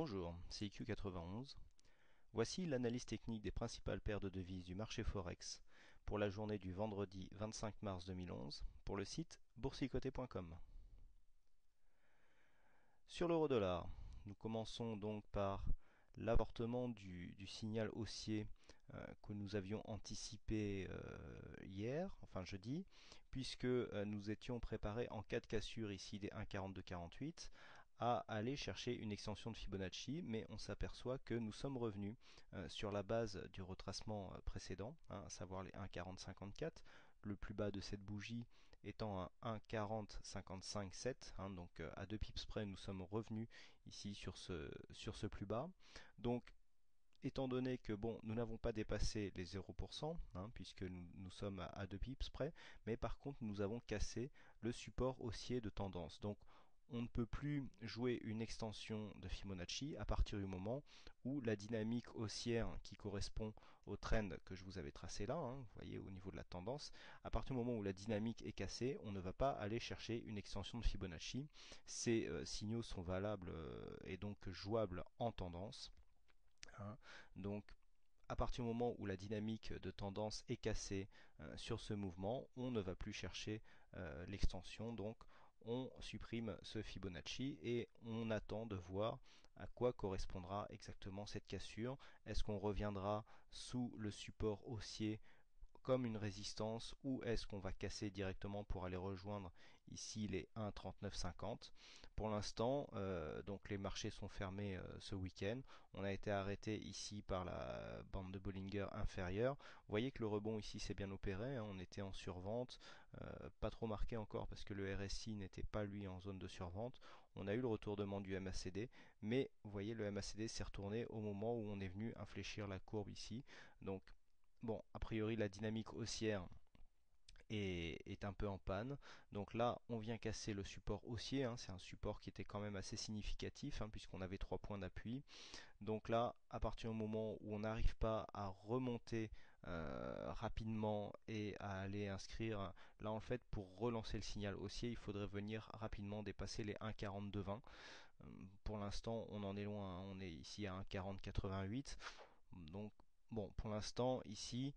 Bonjour, c'est IQ91. Voici l'analyse technique des principales paires de devises du marché Forex pour la journée du vendredi 25 mars 2011 pour le site boursicoté.com. Sur l'euro dollar, nous commençons donc par l'avortement du, signal haussier euh, que nous avions anticipé euh, hier, enfin jeudi, puisque euh, nous étions préparés en cas de cassure ici des 1,4248 à aller chercher une extension de Fibonacci, mais on s'aperçoit que nous sommes revenus sur la base du retracement précédent, hein, à savoir les 1,4054, le plus bas de cette bougie étant un 1,4055,7, hein, donc euh, à 2 pips près nous sommes revenus ici sur ce, sur ce plus bas. Donc étant donné que bon, nous n'avons pas dépassé les 0%, hein, puisque nous, nous, sommes à, 2 pips près, mais par contre nous avons cassé le support haussier de tendance. Donc on ne peut plus jouer une extension de Fibonacci à partir du moment où la dynamique haussière qui correspond au trend que je vous avais tracé là, hein, vous voyez au niveau de la tendance, à partir du moment où la dynamique est cassée, on ne va pas aller chercher une extension de Fibonacci. Ces euh, signaux sont valables euh, et donc jouables en tendance. Hein. Donc à partir du moment où la dynamique de tendance est cassée euh, sur ce mouvement, on ne va plus chercher l'extension. On supprime ce Fibonacci et on attend de voir à quoi correspondra exactement cette cassure. Est-ce qu'on reviendra sous le support haussier comme une résistance ou est-ce qu'on va casser directement pour aller rejoindre ici les 1,3950 Pour l'instant, euh, donc les marchés sont fermés euh, ce week-end. On a été arrêté ici par la bande de Bollinger inférieure. Voyez que le rebond ici s'est bien opéré. Hein. On était en survente, euh, pas trop marqué encore parce que le RSI n'était pas lui en zone de survente. On a eu le retournement du MACD, mais vous voyez le MACD s'est retourné au moment où on est venu infléchir la courbe ici. Donc Bon, a priori la dynamique haussière est, un peu en panne. Donc là, on vient casser le support haussier. Hein. C'est un support qui était quand même assez significatif hein, puisqu'on avait trois points d'appui. Donc là, à partir du moment où on n'arrive pas à remonter euh, rapidement et à aller inscrire, là en fait, pour relancer le signal haussier, il faudrait venir rapidement dépasser les 1,4220. Euh, pour l'instant, on en est loin. Hein. On est ici à 1,4088. Donc Bon, pour l'instant, ici,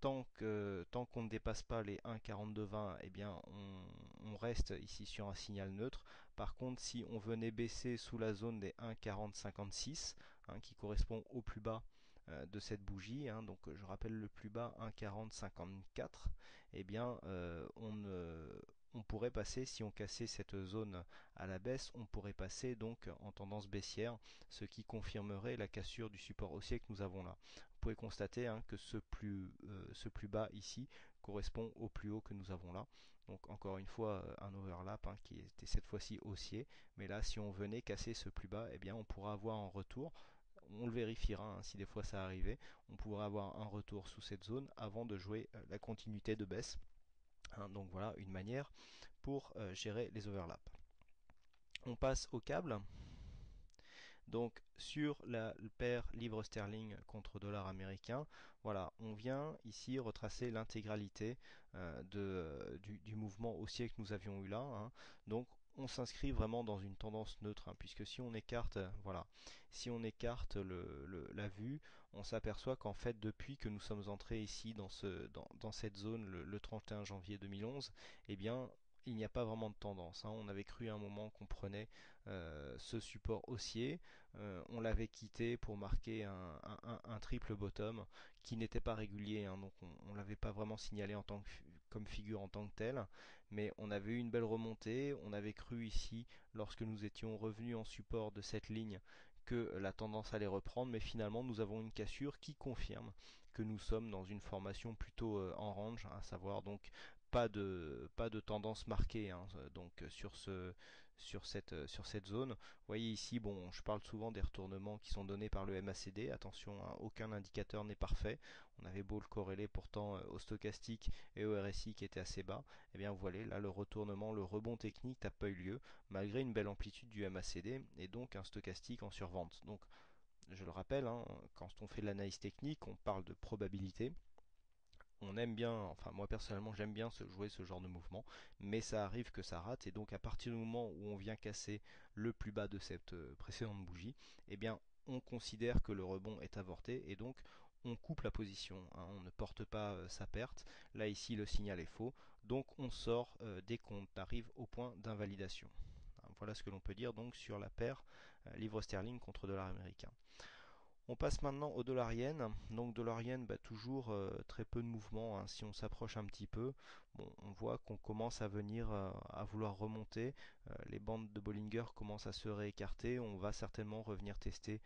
tant que tant qu'on ne dépasse pas les 1,4220, eh bien, on, reste ici sur un signal neutre. Par contre, si on venait baisser sous la zone des 1,4056, hein, qui correspond au plus bas euh, de cette bougie, hein, donc je rappelle le plus bas 1,4054, eh euh, on on pourrait passer, si on cassait cette zone à la baisse, on pourrait passer donc en tendance baissière, ce qui confirmerait la cassure du support haussier que nous avons là. Pouvez constater hein, que ce plus, euh, ce plus bas ici correspond au plus haut que nous avons là. Donc encore une fois euh, un overlap hein, qui était cette fois-ci haussier, mais là si on venait casser ce plus bas, eh bien on pourra avoir en retour on le vérifiera hein, si des fois ça arrivait, on pourra avoir un retour sous cette zone avant de jouer euh, la continuité de baisse. Donc voilà une manière pour gérer les overlaps. On passe au câble. Donc sur la paire livre sterling contre dollar américain, voilà, on vient ici retracer l'intégralité euh, de, du, mouvement haussier que nous avions eu là. Hein. Donc on s'inscrit vraiment dans une tendance neutre, hein, puisque si on écarte, voilà, si on écarte la vue, on s'aperçoit qu'en fait depuis que nous sommes entrés ici dans ce dans cette zone le, le 31 janvier 2011, eh bien il n'y a pas vraiment de tendance. Hein. On avait cru à un moment qu'on prenait euh, ce support haussier, euh, on l'avait quitté pour marquer un, triple bottom qui n'était pas régulier, hein. donc on, ne l'avait pas vraiment signalé en tant que, comme figure en tant que tel, mais on avait eu une belle remontée, on avait cru ici lorsque nous étions revenus en support de cette ligne que la tendance allait reprendre, mais finalement nous avons une cassure qui confirme que nous sommes dans une formation plutôt euh, en range, à savoir donc pas de tendance marquée hein, donc sur ce sur cette zone. Vous voyez ici bon, je parle souvent des retournements qui sont donnés par le MACD. Attention, hein, aucun indicateur n'est parfait. On avait beau le corréler pourtant euh, au stochastique et au RSI qui était assez bas. Eh bien, vous voyez là le retournement, le rebond technique n'a pas eu lieu malgré une belle amplitude du MACD et donc un stochastique en survente. Donc je le rappelle, hein, quand on fait l'analyse technique, on parle de probabilité on aime bien, enfin moi personnellement j'aime bien se jouer ce genre de mouvement, mais ça arrive que ça rate et donc à partir du moment où on vient casser le plus bas de cette euh, précédente bougie, eh bien on considère que le rebond est avorté et donc on coupe la position, hein. on ne porte pas euh, sa perte. Là ici le signal est faux, donc on sort euh, dès qu'on arrive au point d'invalidation. Hein, voilà ce que l'on peut dire donc sur la paire livre sterling contre dollar américain. On passe maintenant au dollar yen. Donc dollar yen, bah, toujours euh, très peu de mouvement. Hein. Si on s'approche un petit peu, on voit qu'on commence à venir euh, à vouloir remonter. Euh, les bandes de Bollinger commencent à se réécarter. On va certainement revenir tester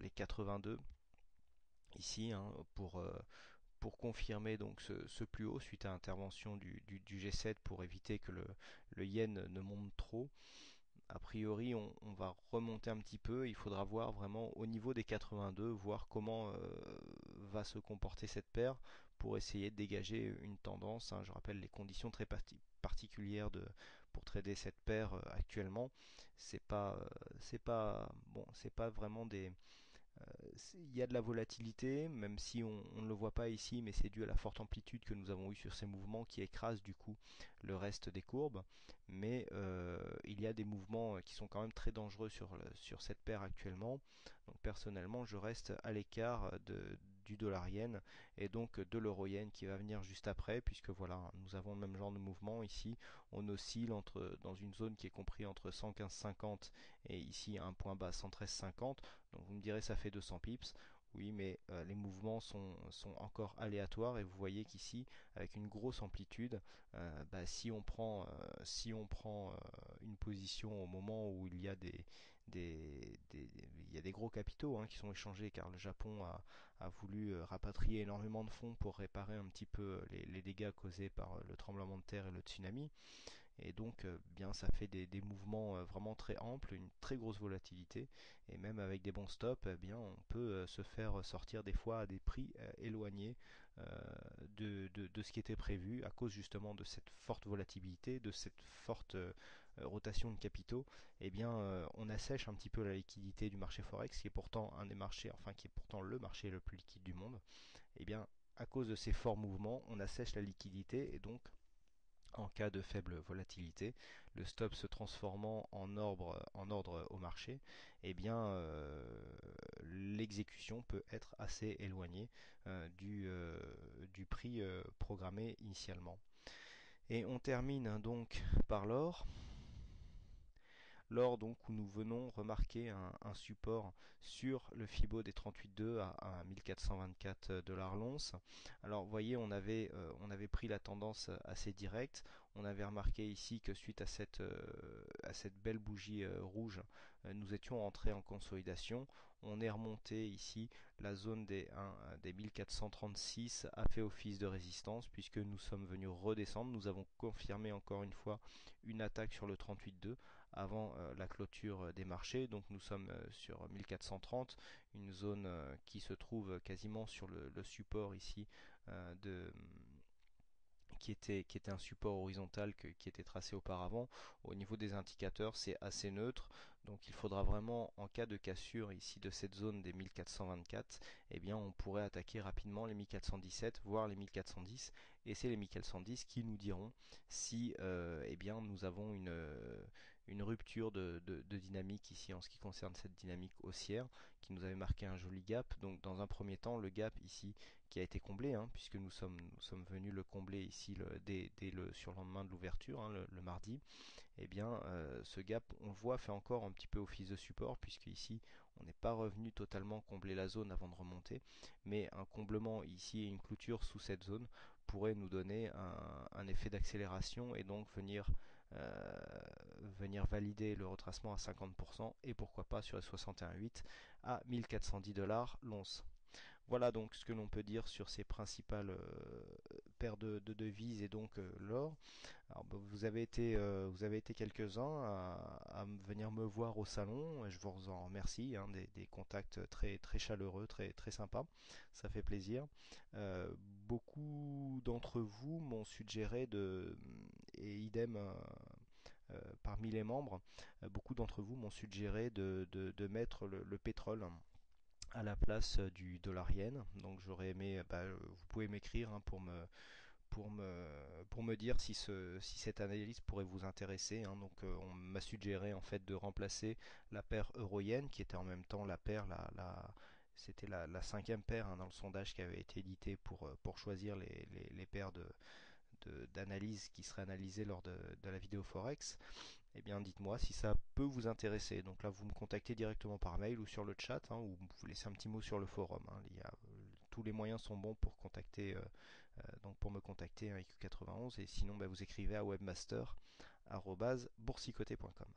les 82 ici hein, pour confirmer donc ce, plus haut suite à l'intervention du, G7 pour éviter que le yen ne monte trop a priori, on, va remonter un petit peu. Il faudra voir vraiment au niveau des 82, voir comment euh, va se comporter cette paire pour essayer de dégager une tendance. Hein. Je rappelle les conditions très particulières pour trader cette paire euh, actuellement. C'est pas, euh, c'est pas, bon, pas vraiment des il y a de la volatilité, même si on, ne le voit pas ici, mais c'est dû à la forte amplitude que nous avons eue sur ces mouvements qui écrasent du coup le reste des courbes. Mais euh, il y a des mouvements qui sont quand même très dangereux sur, sur cette paire actuellement. Donc personnellement, je reste à l'écart de, du dollar yen et donc de l'euro yen qui va venir juste après puisque voilà nous avons le même genre de mouvement ici. On oscille entre dans une zone qui est compris entre 115,50 et ici un point bas 113,50 donc vous me direz ça fait 200 pips. Oui, mais euh, les mouvements sont, sont, encore aléatoires et vous voyez qu'ici, avec une grosse amplitude, euh, bah, si on prend, euh, si on prend une position au moment où il y a des, il y a des gros capitaux hein, qui sont échangés car le Japon a, voulu rapatrier énormément de fonds pour réparer un petit peu les, dégâts causés par le tremblement de terre et le tsunami. Et donc, euh, bien, ça fait des, mouvements euh, vraiment très amples, une très grosse volatilité. Et même avec des bons stops, eh bien, on peut euh, se faire sortir des fois à des prix éloignés de, de, ce qui était prévu à cause justement de cette forte volatilité, de cette forte rotation de capitaux. Eh bien, on assèche un petit peu la liquidité du marché forex, qui est pourtant un des marchés, enfin, qui est pourtant le marché le plus liquide du monde. Eh bien, à cause de ces forts mouvements, on assèche la liquidité et donc en cas de faible volatilité, le stop se transformant en ordre, au marché, eh bien euh, l'exécution peut être assez éloignée euh, du, euh, du, prix programmé initialement. Et on termine donc par l'or lors donc où nous venons remarquer un, support sur le Fibo des 38,2 à, à 1424 dollars l'once. Alors vous voyez on avait, euh, on avait pris la tendance assez directe, on avait remarqué ici que suite à cette, euh, belle bougie euh, rouge, nous étions entrés en consolidation, on est remonté ici, la zone des, des 1436 a fait office de résistance puisque nous sommes venus redescendre, nous avons confirmé encore une fois une attaque sur le 38,2 avant euh, la clôture euh, des marchés. Donc nous sommes euh, sur 1430, une zone qui se trouve quasiment sur le, support ici de qui était, qui était un support horizontal qui était tracé auparavant. Au niveau des indicateurs, c'est assez neutre. Donc il faudra vraiment, en cas de cassure ici de cette zone des 1424, eh bien on pourrait attaquer rapidement les 1417, voire les 1410. Et c'est les 1410 qui nous diront si euh, eh bien, nous avons une, une rupture de, dynamique ici en ce qui concerne cette dynamique haussière qui nous avait marqué un joli gap. Donc dans un premier temps, le gap ici qui a été comblé, hein, puisque nous sommes, nous sommes venus le combler ici le, dès, dès, le surlendemain de l'ouverture, hein, le, mardi, eh bien euh, ce gap, on le voit, fait encore un petit peu office de support, puisque ici on n'est pas revenu totalement combler la zone avant de remonter, mais un comblement ici et une clôture sous cette zone pourrait nous donner un, effet d'accélération et donc venir, venir valider le retracement à 50% et pourquoi pas sur les 61,8 à 1410 dollars l'once. Voilà donc ce que l'on peut dire sur ces principales euh, paires de, devises et donc euh, l'or. Alors bah, vous avez été euh, vous avez été quelques-uns à, venir me voir au salon et je vous en remercie hein, des, contacts très très chaleureux, très très sympas. Ça fait plaisir. beaucoup d'entre vous m'ont suggéré de et idem parmi les membres, beaucoup d'entre vous m'ont suggéré de, mettre le pétrole à la place du dollar yen. Donc j'aurais aimé, bah, vous pouvez m'écrire hein, pour me pour me, pour me dire si, ce, si cette analyse pourrait vous intéresser. Hein. Donc euh, on m'a suggéré en fait de remplacer la paire euro-yen qui était en même temps la paire, la, la c'était la, cinquième paire hein, dans le sondage qui avait été édité pour, euh, pour choisir les, les paires de, d'analyse qui seraient analysées lors de, la vidéo Forex, eh bien dites-moi si ça peut vous intéresser. Donc là vous me contactez directement par mail ou sur le chat, hein, ou vous laissez un petit mot sur le forum. Hein. Il a, tous les moyens sont bons pour contacter, euh, euh, donc pour me contacter hein, IQ91 et sinon bah, vous écrivez à webmaster@boursicoté.com.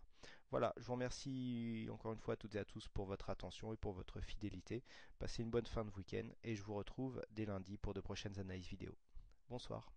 Voilà, je vous remercie encore une fois à toutes et à tous pour votre attention et pour votre fidélité. Passez une bonne fin de week-end et je vous retrouve dès lundi pour de prochaines analyses vidéo. Bonsoir.